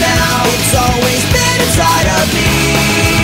now. It's always been inside of me.